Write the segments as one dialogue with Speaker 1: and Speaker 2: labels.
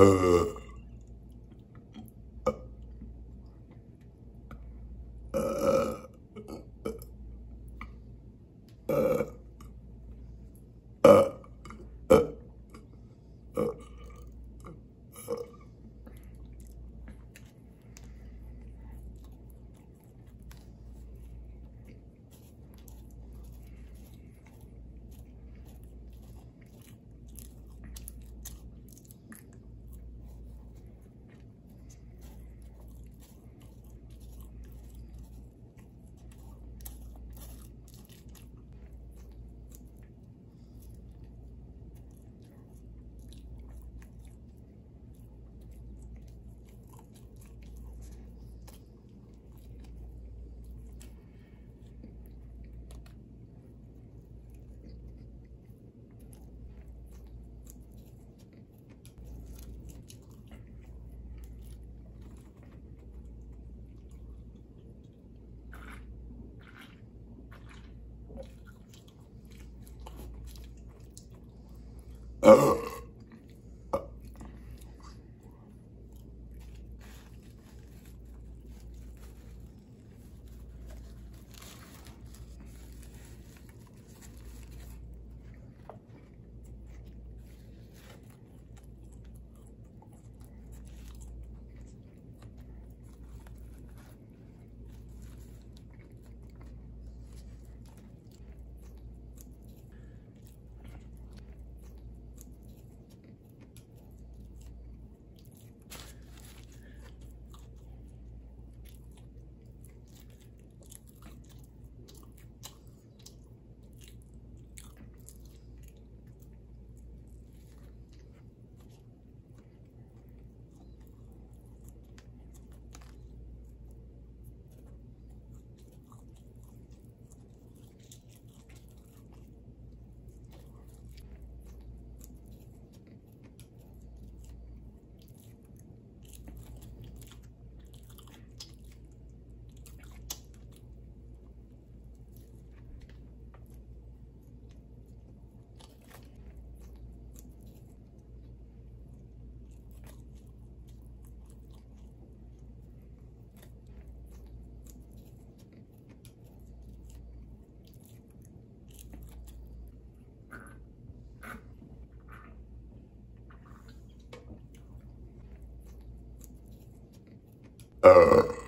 Speaker 1: Uh... Uh.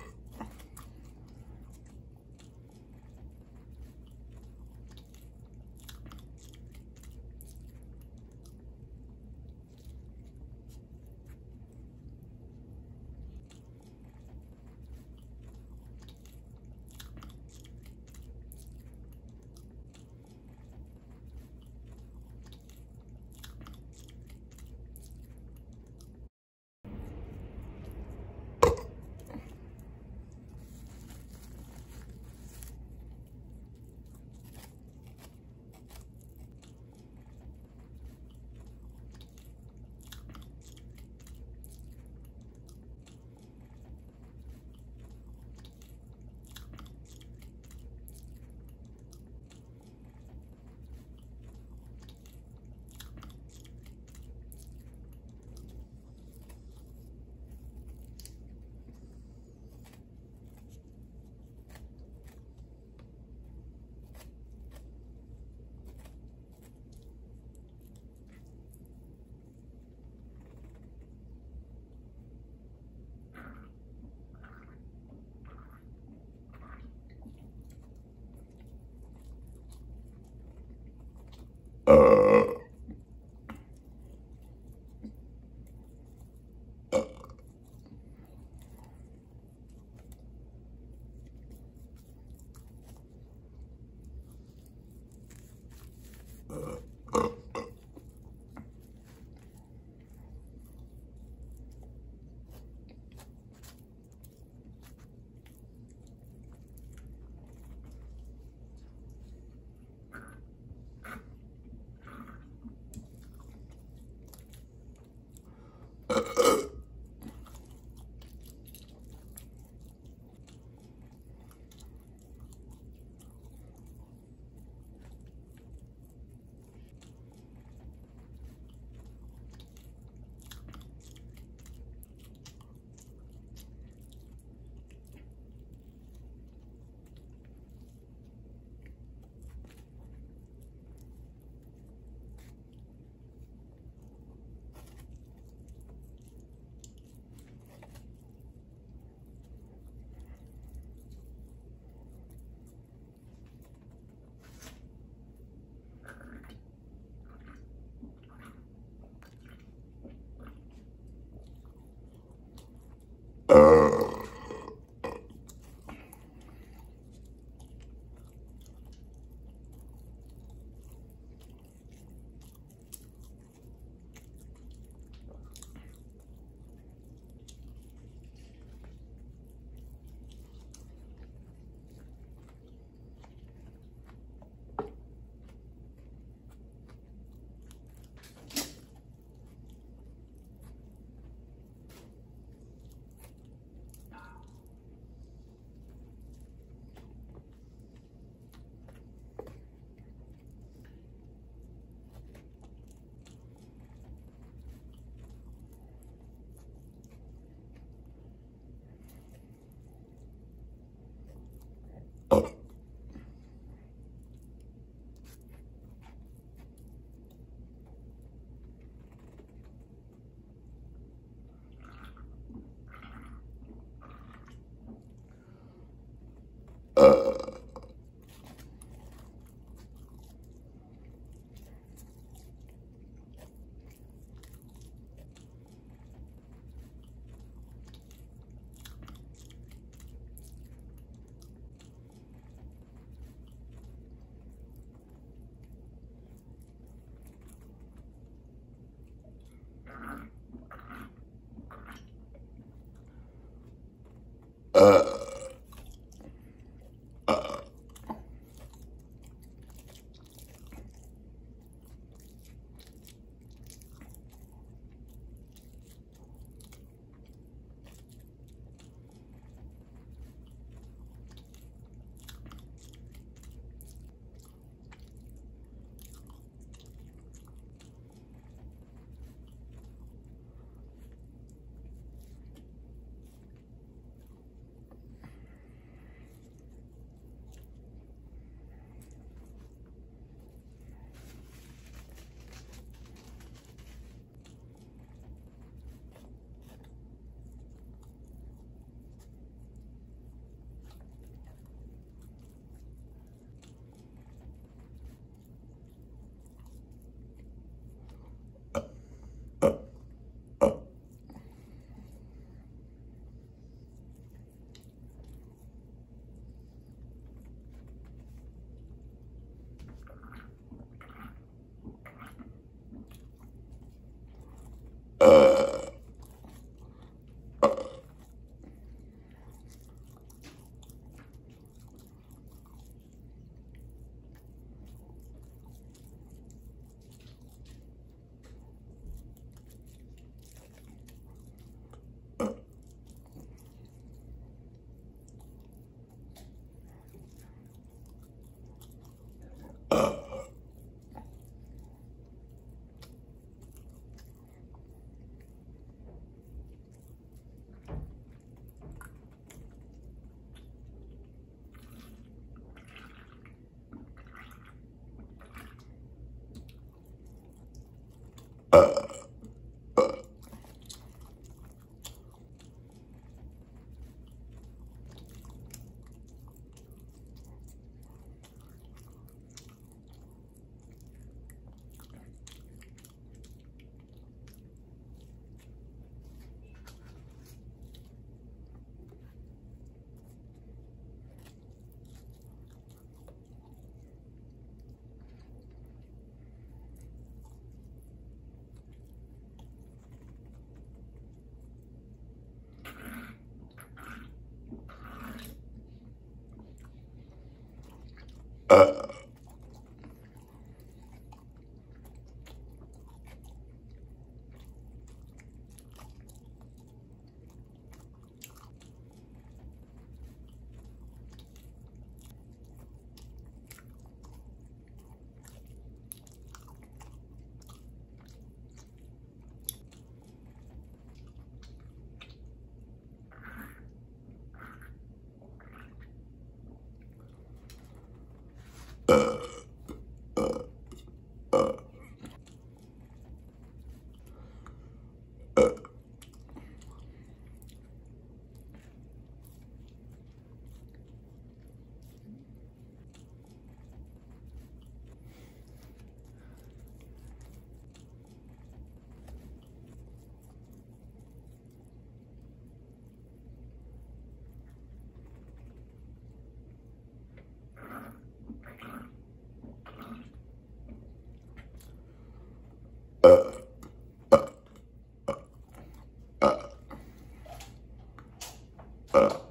Speaker 1: Uh,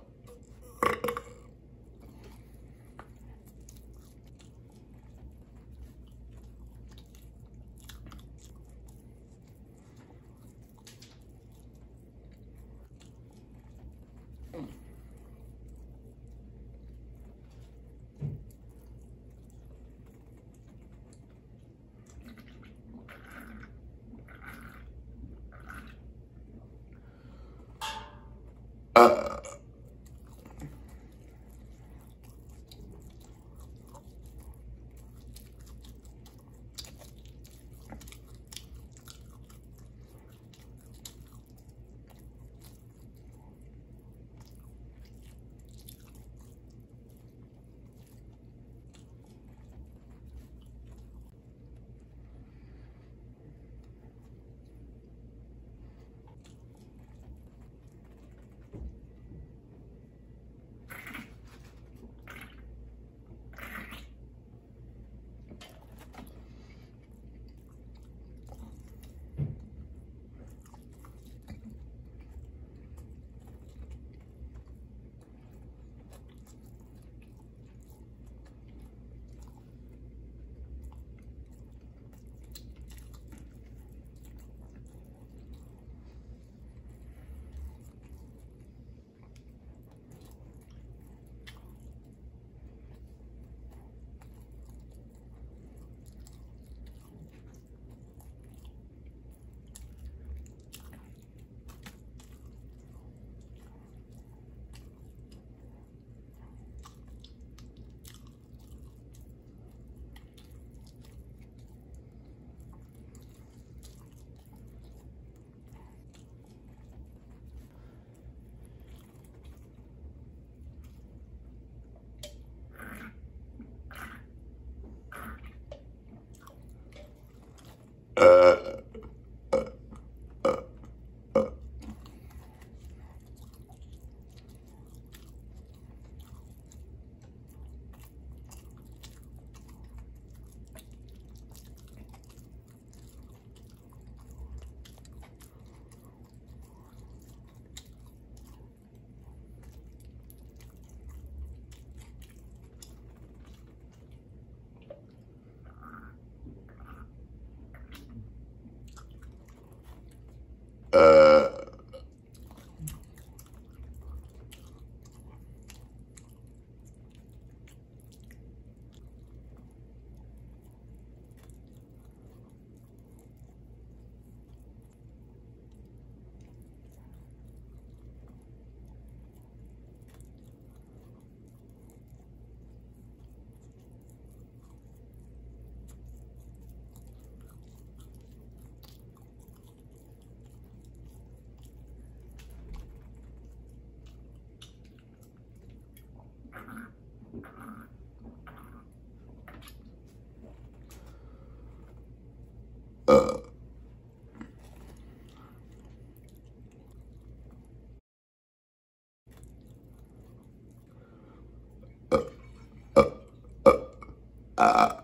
Speaker 1: uh,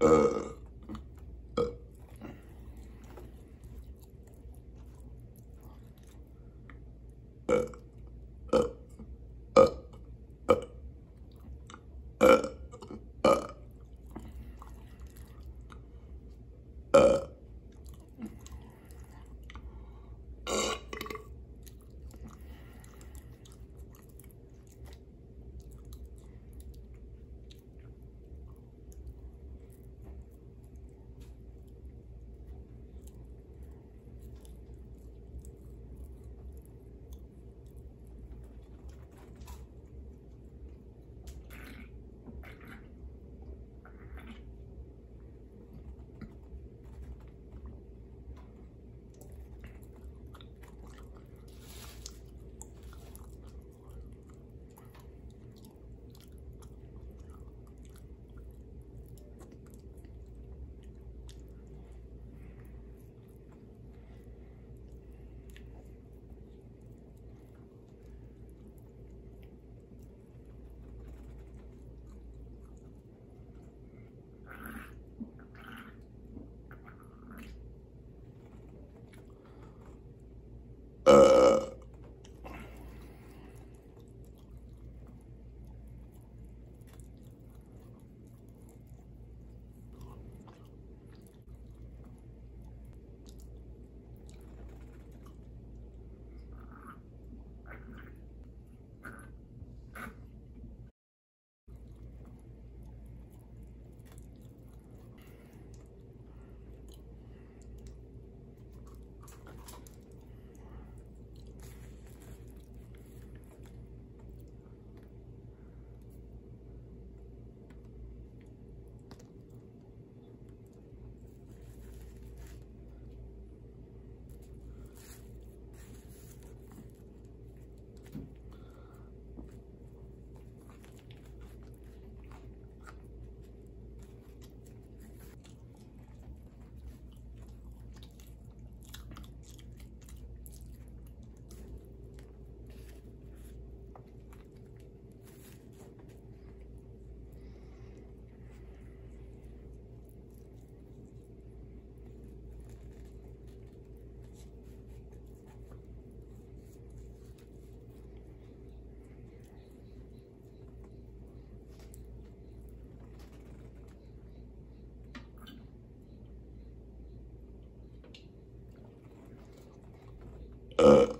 Speaker 1: uh, uh.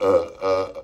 Speaker 1: uh, uh,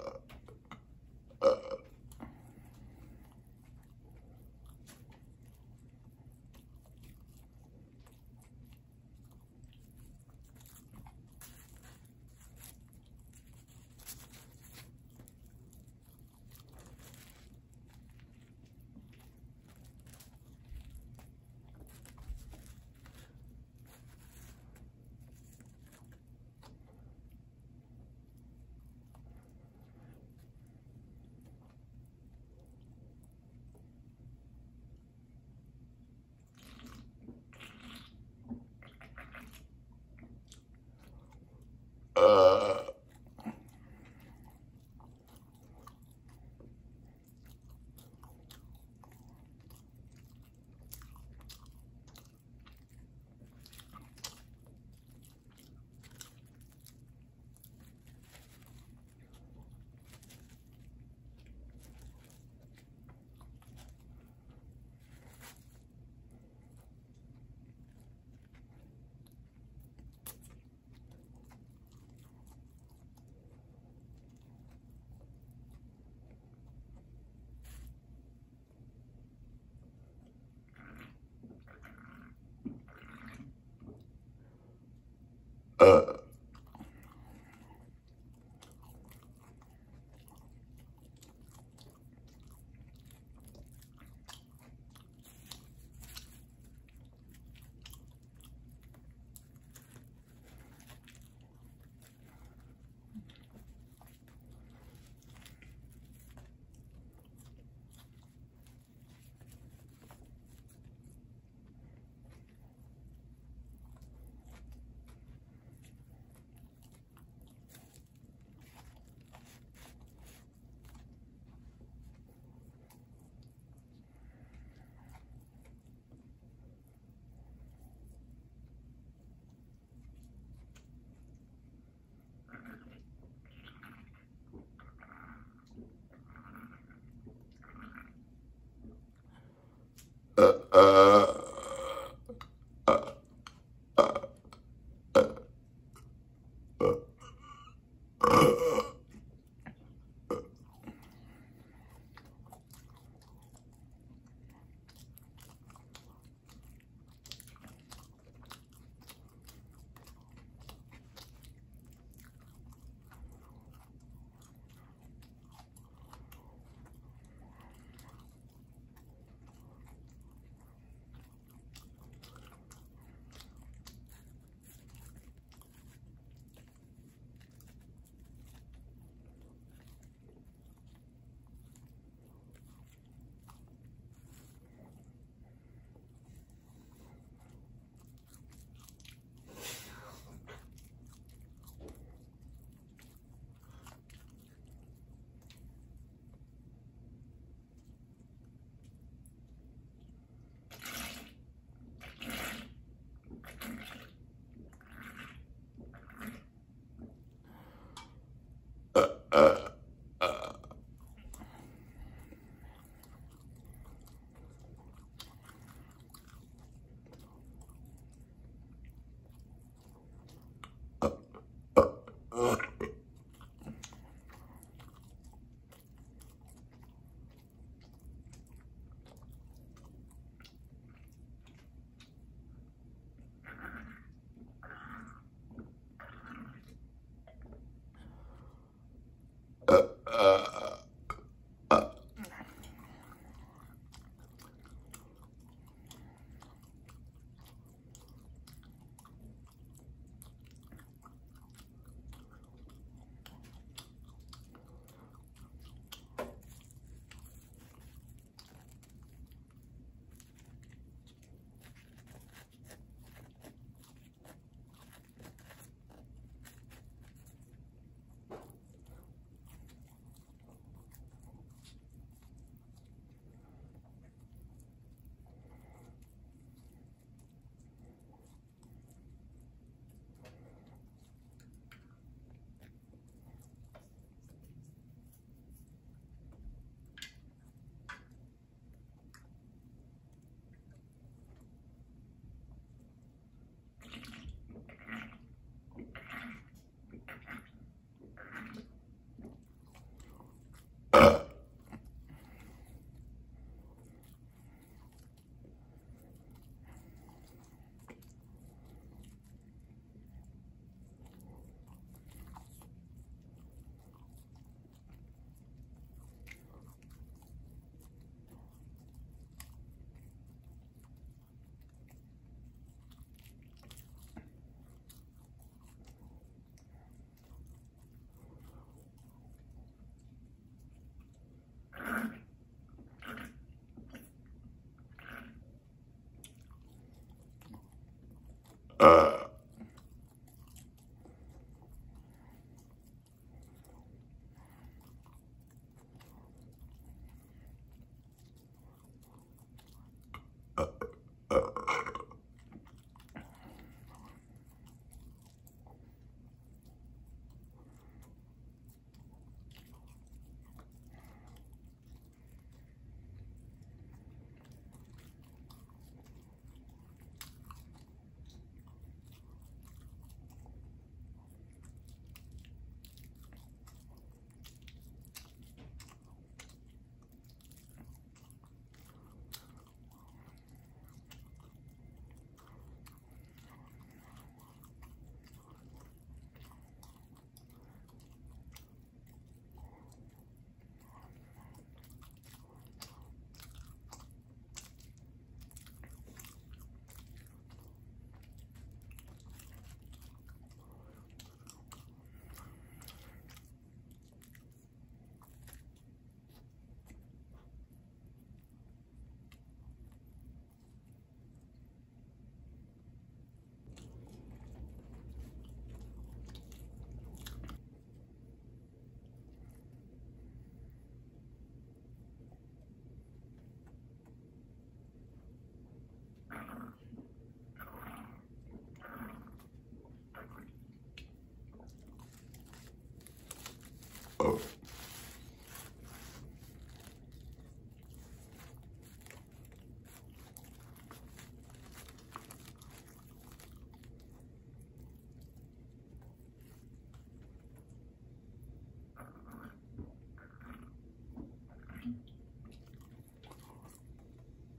Speaker 1: uh, uh, uh,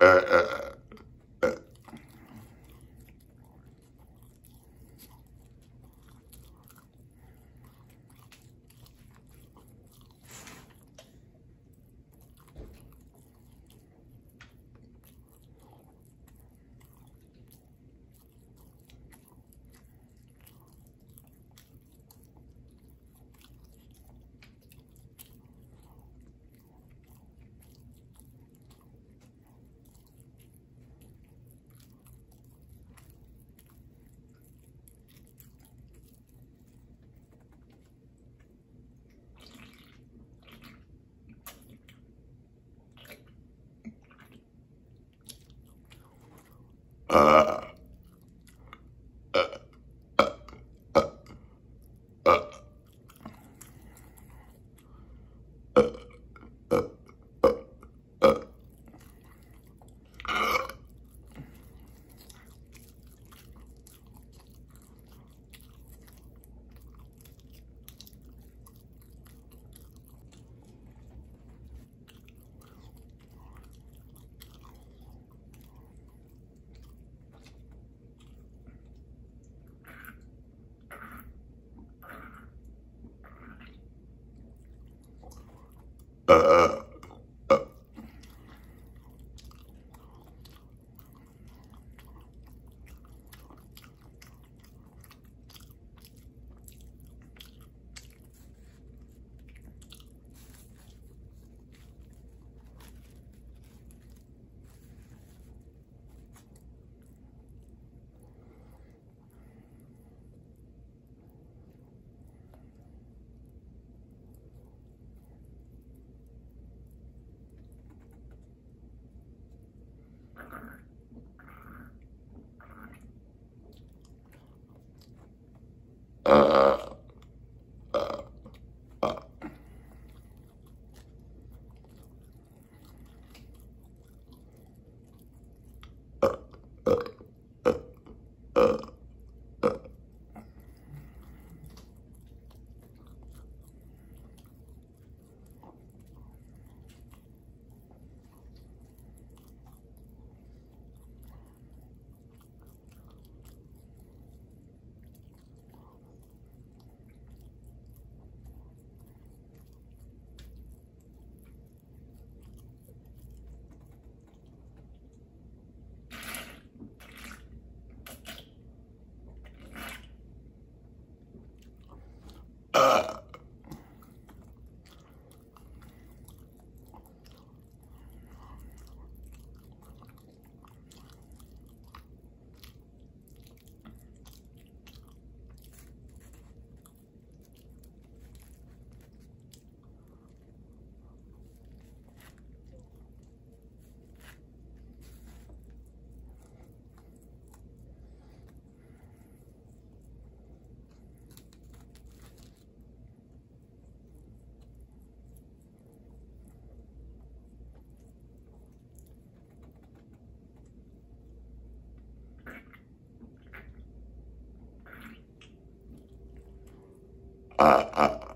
Speaker 1: é, é, uh, uh, uh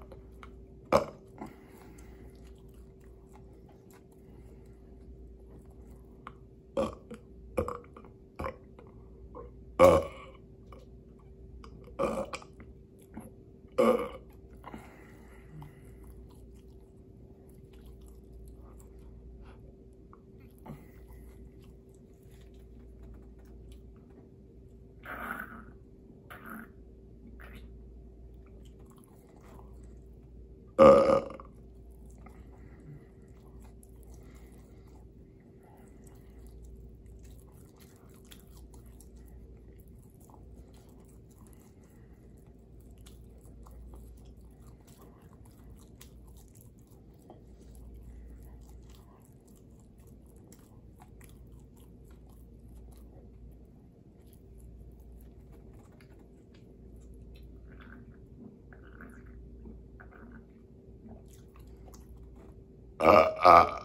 Speaker 1: a, a,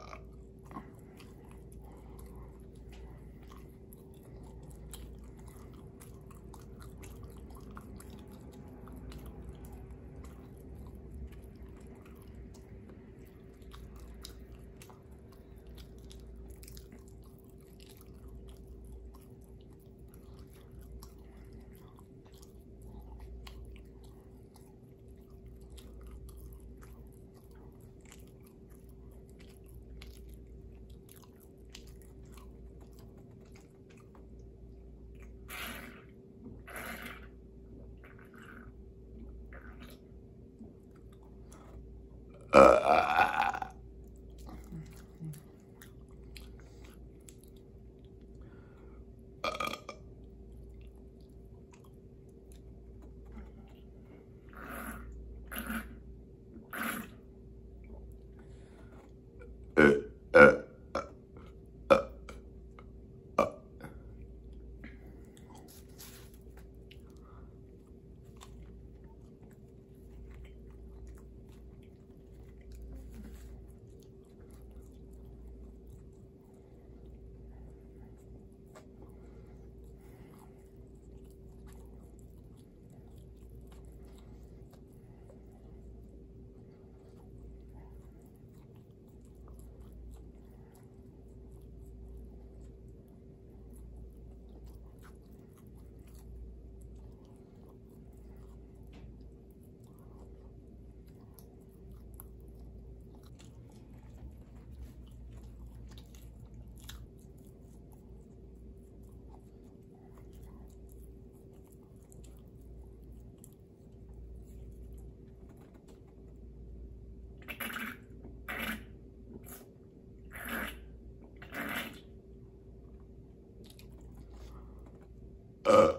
Speaker 1: uh,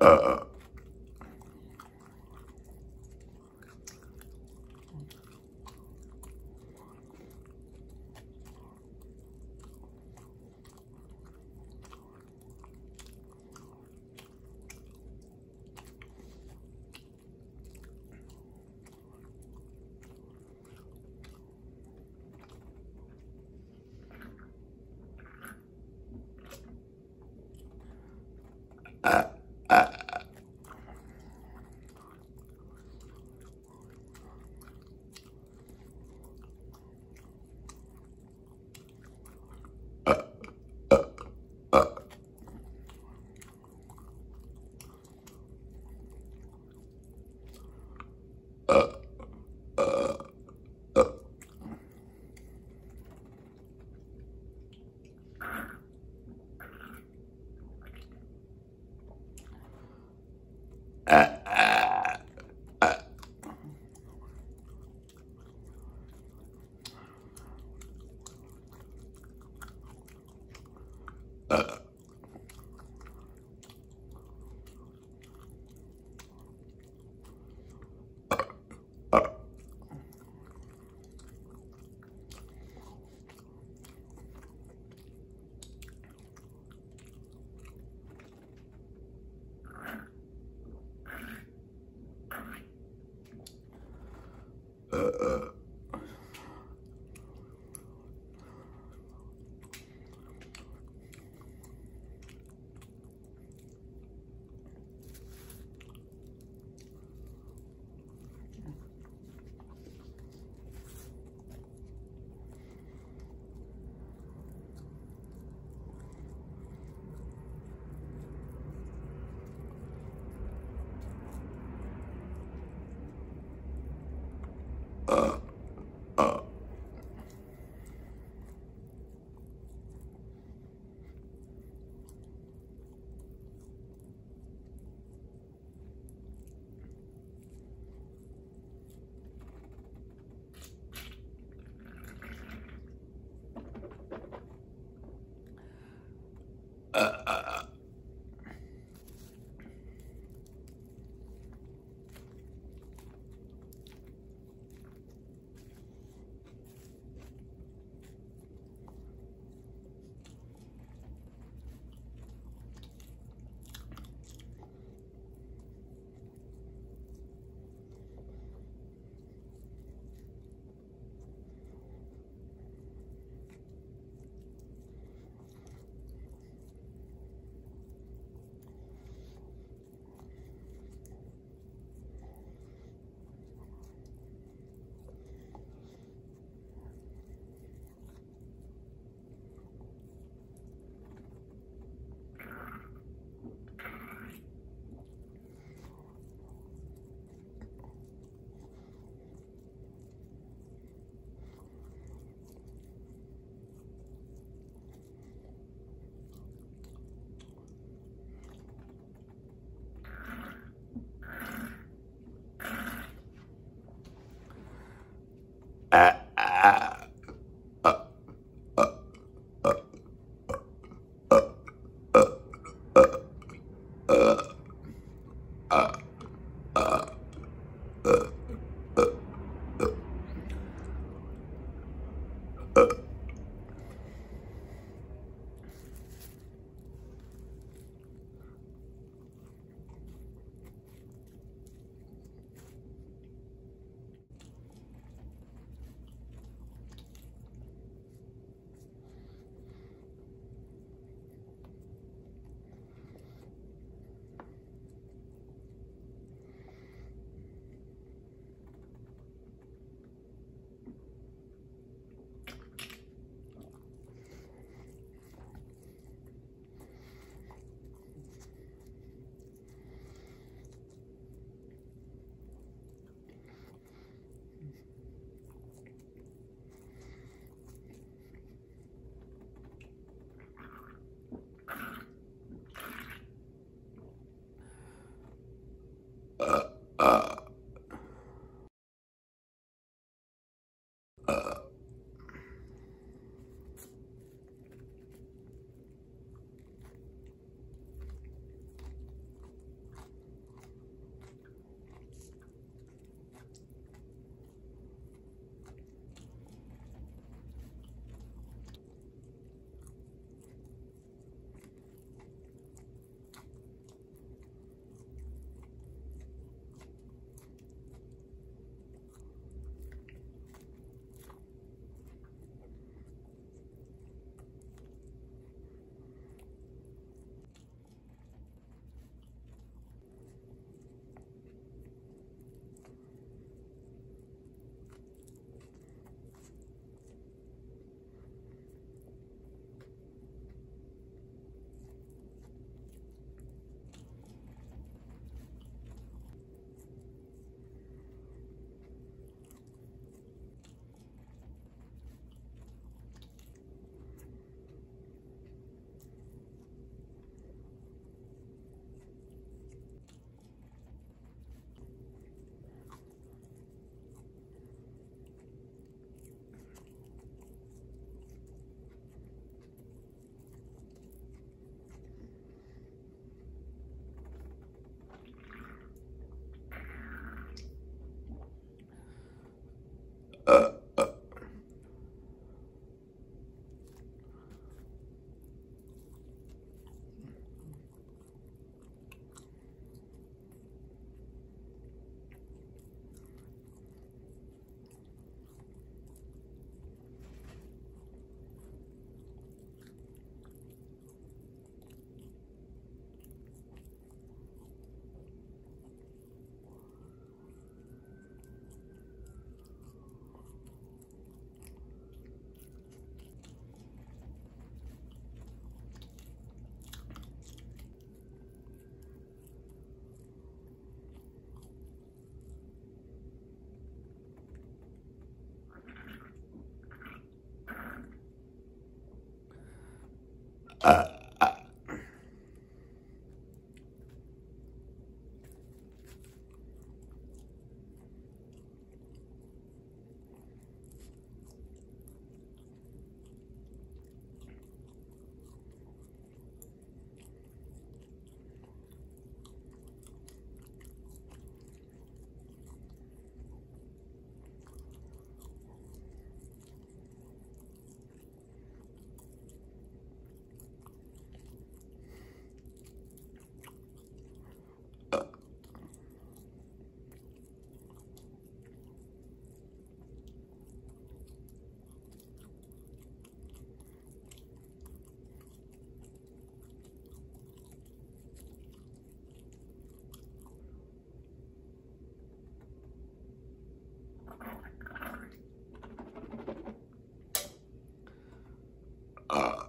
Speaker 1: uh, uh, a, uh,